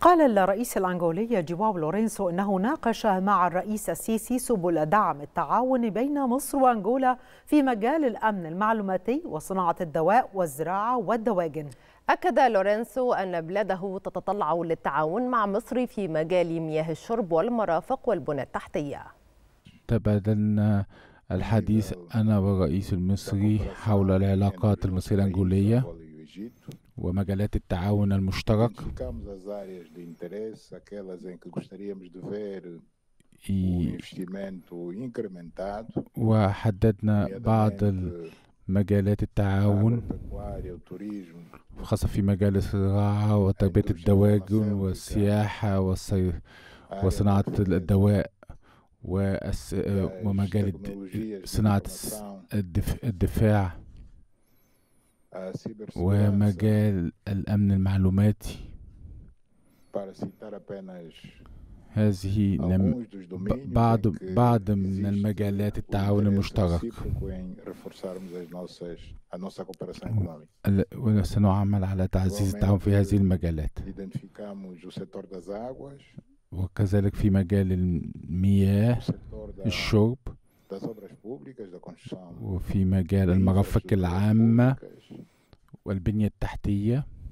قال الرئيس الأنغولي جواو لورينسو أنه ناقش مع الرئيس السيسي سبل دعم التعاون بين مصر وأنغولا في مجال الأمن المعلوماتي وصناعة الدواء والزراعة والدواجن. أكد لورينسو أن بلاده تتطلع للتعاون مع مصر في مجال مياه الشرب والمرافق والبنى التحتية. تبادلنا الحديث أنا والرئيس المصري حول العلاقات المصرية الأنغولية. ومجالات التعاون المشترك. وحددنا بعض مجالات التعاون خاصة في مجال الزراعة وتربية الدواجن والسياحة وصناعة الدواء ومجال صناعة الدفاع. ومجال الأمن المعلوماتي. هذه. بعض بعض من المجالات التعاون المشترك. وسنعمل على تعزيز التعاون في هذه المجالات. وكذلك في مجال المياه الشرب وفي مجال المرافق العامة. والبنية التحتية.